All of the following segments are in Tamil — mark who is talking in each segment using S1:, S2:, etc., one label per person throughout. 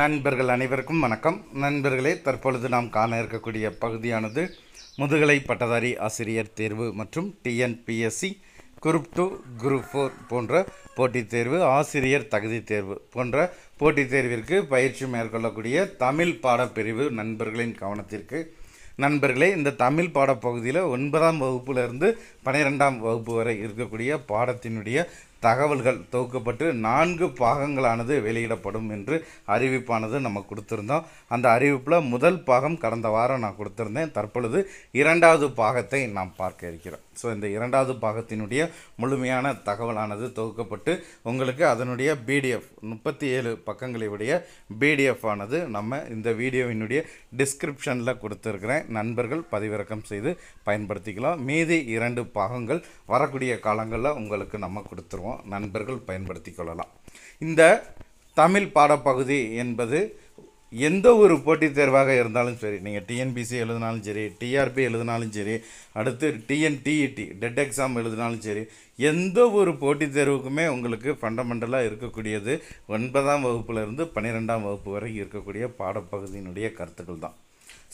S1: நண்பர்கள் அனைவருக்கும் வணக்கம். நண்பர்களே தற்பொழுது நாம் காண இருக்கக்கூடிய பகுதியானது முதுகலை பட்டதாரி ஆசிரியர் தேர்வு மற்றும் TNPSC group two group four போன்ற போட்டித் தேர்வு ஆசிரியர் தகுதி தேர்வு போன்ற போட்டித் தேர்விற்கு பயிற்சி மேற்கொள்ளக்கூடிய தமிழ் பாடப்பிரிவு நண்பர்களின் கவனத்திற்கு. நண்பர்களே இந்த தமிழ் பாடப்பகுதியில் ஒன்பதாம் வகுப்புலேருந்து பன்னிரெண்டாம் வகுப்பு வரை இருக்கக்கூடிய பாடத்தினுடைய தகவல்கள் தொகுக்கப்பட்டு நான்கு பாகங்களானது வெளியிடப்படும் என்று அறிவிப்பானது நம்ம கொடுத்துருந்தோம். அந்த அறிவிப்பில் முதல் பாகம் கடந்த வாரம் நான் கொடுத்துருந்தேன். தற்பொழுது இரண்டாவது பாகத்தை நாம் பார்க்க இருக்கிறோம். ஸோ இந்த இரண்டாவது பாகத்தினுடைய முழுமையான தகவலானது தொகுக்கப்பட்டு உங்களுக்கு அதனுடைய பிடிஎஃப் முப்பத்தி ஏழு பக்கங்களுடைய பிடிஎஃப் ஆனது நம்ம இந்த வீடியோவினுடைய டிஸ்கிரிப்ஷனில் கொடுத்துருக்கிறேன். நண்பர்கள் பதிவிறக்கம் செய்து பயன்படுத்திக்கலாம். மீதி இரண்டு பாகங்கள் வரக்கூடிய காலங்களில் உங்களுக்கு நம்ம கொடுத்துருவோம். நண்பர்கள் பயன்படுத்தி கொள்ளலாம். இந்த தமிழ் பாடப்பகுதி என்பது எந்த ஒரு போட்டித் தேர்வாக இருந்தாலும் சரி நீங்கள் டிஎன்பிசி எழுதினாலும் சரி டிஆர்பி எழுதினாலும் சரி அடுத்து டிஎன்டிஇடி டெட் எக்ஸாம் எழுதினாலும் சரி எந்த ஒரு போட்டித் தேர்வுக்குமே உங்களுக்கு ஃபண்டமெண்டலாக இருக்கக்கூடியது ஒன்பதாம் வகுப்புலேருந்து பன்னிரெண்டாம் வகுப்பு வரை இருக்கக்கூடிய பாடப்பகுதியினுடைய கருத்துக்கள் தான்.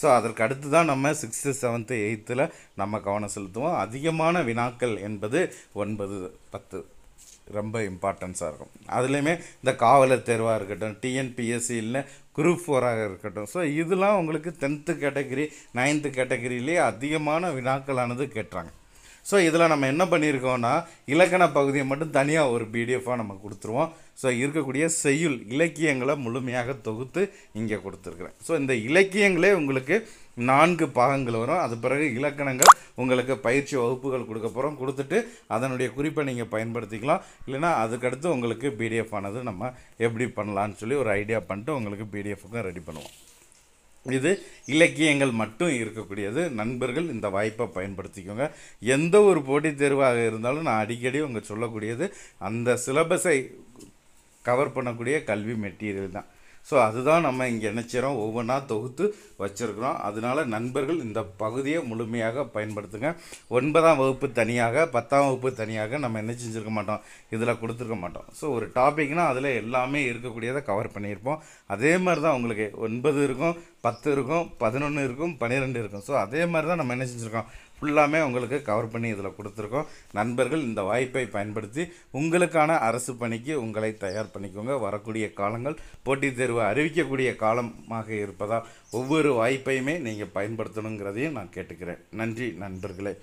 S1: ஸோ அதற்கு அடுத்து தான் நம்ம சிக்ஸ்த்து செவன்த்து எயித்தில் நம்ம கவனம் செலுத்துவோம். அதிகமான வினாக்கள் என்பது ஒன்பது பத்து. ரொம்ப இம்பார்ட்டன்ஸாக இருக்கும். அதுலேயுமே இந்த காவலர் தேர்வாக இருக்கட்டும் டிஎன்பிஎஸ்சி இல்லை குரூப் ஃபோராக இருக்கட்டும். ஸோ இதெல்லாம் உங்களுக்கு டென்த்து கேட்டகரி நைன்த்து கேட்டகரியிலே அதிகமான வினாக்களானது கேட்டுறாங்க ஸோ இதில் நம்ம என்ன பண்ணியிருக்கோம்னா இலக்கண பகுதியை மட்டும் தனியாக ஒரு பிடிஎஃபாக நம்ம கொடுத்துருவோம். ஸோ இருக்கக்கூடிய செய்யுள் இலக்கியங்களை முழுமையாக தொகுத்து இங்கே கொடுத்துருக்குறேன். ஸோ இந்த இலக்கியங்களே உங்களுக்கு நான்கு பாகங்கள் வரும். அது பிறகு இலக்கணங்கள் உங்களுக்கு பயிற்சி வகுப்புகள் கொடுக்க போகிறோம் கொடுத்துட்டு அதனுடைய குறிப்பை நீங்கள் பயன்படுத்திக்கலாம். இல்லைனா அதுக்கடுத்து உங்களுக்கு பிடிஎஃப் ஆனது நம்ம எப்படி பண்ணலான்னு சொல்லி ஒரு ஐடியா பண்ணிட்டு உங்களுக்கு பிடிஎஃபுக்கும் ரெடி பண்ணுவோம். இது இலக்கியங்கள் மட்டும் இருக்கக்கூடியது. நண்பர்கள் இந்த வாய்ப்பை பயன்படுத்திக்கோங்க. எந்த ஒரு போட்டித் தேர்வாக இருந்தாலும் நான் அடிக்கடி உங்கள் சொல்லக்கூடியது அந்த சிலபஸை கவர் பண்ணக்கூடிய கல்வி மெட்டீரியல் தான். ஸோ அதுதான் நம்ம இங்கே நினச்சிரோம் ஒவ்வொன்றா தொகுத்து வச்சுருக்குறோம். அதனால நண்பர்கள் இந்த பகுதியை முழுமையாக பயன்படுத்துங்க. ஒன்பதாம் வகுப்பு தனியாக பத்தாம் வகுப்பு தனியாக நம்ம என்ன செஞ்சுருக்க மாட்டோம்? இதில் கொடுத்துருக்க மாட்டோம். ஸோ ஒரு டாபிக்னால் அதில் எல்லாமே இருக்கக்கூடியதை கவர் பண்ணியிருப்போம். அதே மாதிரி தான் உங்களுக்கு ஒன்பது இருக்கும் பத்து இருக்கும் பதினொன்று இருக்கும் பன்னிரெண்டு இருக்கும். ஸோ அதே மாதிரி தான் நம்ம என்ன செஞ்சுருக்கோம்? ஃபுல்லாமே உங்களுக்கு கவர் பண்ணி இதில் கொடுத்துருக்கோம். நண்பர்கள் இந்த வாய்ப்பை பயன்படுத்தி உங்களுக்கான அரசு பணிக்கு உங்களை தயார் பண்ணிக்கோங்க. வரக்கூடிய காலங்கள் போட்டித் தேர்வு அறிவிக்கக்கூடிய காலமாக இருப்பதால் ஒவ்வொரு வாய்ப்பையுமே நீங்கள் பயன்படுத்தணுங்கிறதையும் நான் கேட்டுக்கிறேன். நன்றி நண்பர்களே.